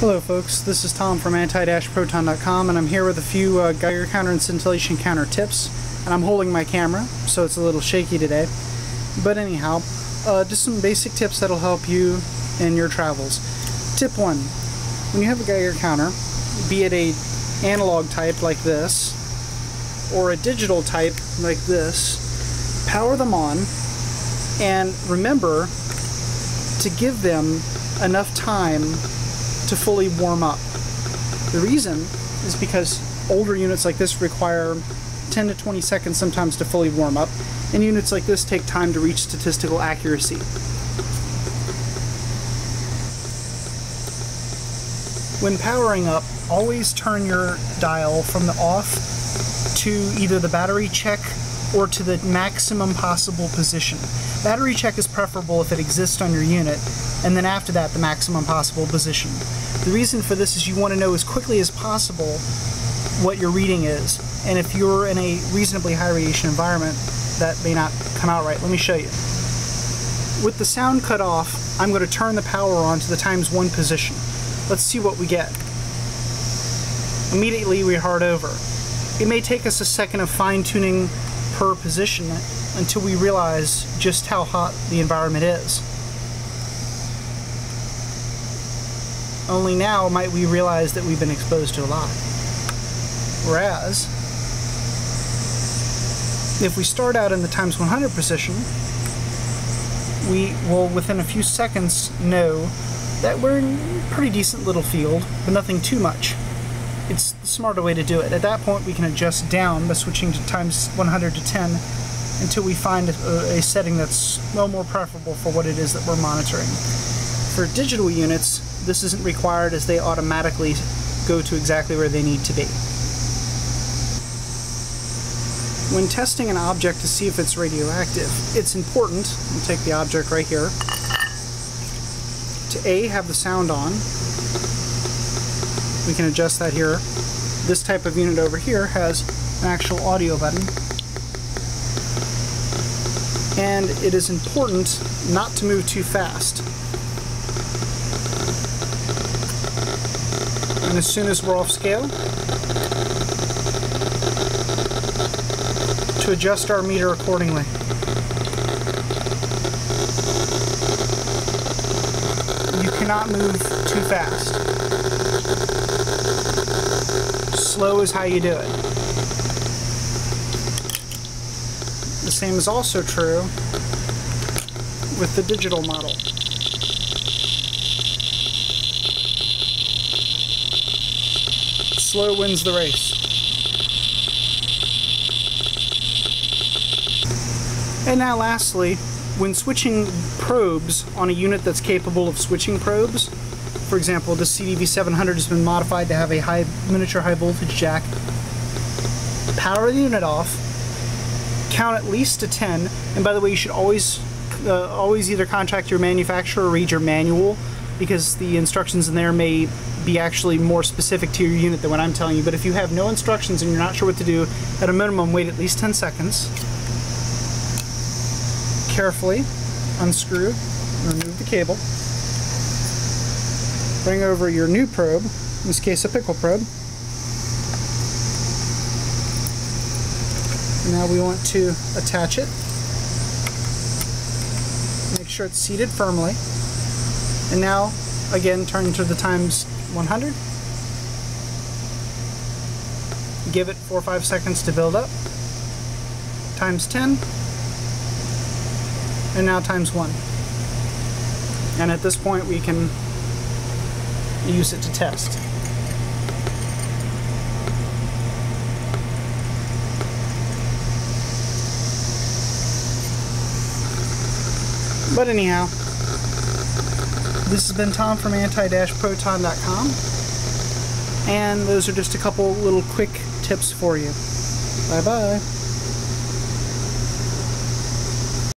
Hello folks, this is Tom from anti-proton.com and I'm here with a few uh, Geiger counter and scintillation counter tips and I'm holding my camera so it's a little shaky today but anyhow uh, just some basic tips that'll help you in your travels. Tip 1. When you have a Geiger counter, be it a analog type like this or a digital type like this, power them on and remember to give them enough time to fully warm up. The reason is because older units like this require 10 to 20 seconds sometimes to fully warm up, and units like this take time to reach statistical accuracy. When powering up, always turn your dial from the off to either the battery check or to the maximum possible position. Battery check is preferable if it exists on your unit, and then after that the maximum possible position. The reason for this is you want to know as quickly as possible what your reading is, and if you're in a reasonably high radiation environment, that may not come out right. Let me show you. With the sound cut off, I'm going to turn the power on to the times one position. Let's see what we get. Immediately we hard over. It may take us a second of fine-tuning per position until we realize just how hot the environment is. Only now might we realize that we've been exposed to a lot. Whereas, if we start out in the times 100 position, we will within a few seconds know that we're in a pretty decent little field, but nothing too much. It's the smarter way to do it. At that point we can adjust down by switching to times 100 to 10 until we find a, a setting that's well more preferable for what it is that we're monitoring. For digital units, this isn't required as they automatically go to exactly where they need to be. When testing an object to see if it's radioactive, it's important, we'll take the object right here, to A, have the sound on. We can adjust that here. This type of unit over here has an actual audio button. And it is important not to move too fast. And as soon as we're off scale, to adjust our meter accordingly. You cannot move too fast. Slow is how you do it. The same is also true with the digital model. Slow wins the race. And now lastly, when switching probes on a unit that's capable of switching probes, for example, the CDV700 has been modified to have a high miniature high voltage jack, power the unit off, count at least to 10, and by the way, you should always uh, always either contact your manufacturer or read your manual because the instructions in there may be actually more specific to your unit than what I'm telling you. But if you have no instructions and you're not sure what to do, at a minimum, wait at least 10 seconds. Carefully unscrew, remove the cable. Bring over your new probe, in this case a pickle probe. Now we want to attach it. Make sure it's seated firmly. And now, again, turn to the times 100. Give it 4 or 5 seconds to build up. Times 10. And now times 1. And at this point we can use it to test. But anyhow, this has been Tom from anti-proton.com and those are just a couple little quick tips for you. Bye bye.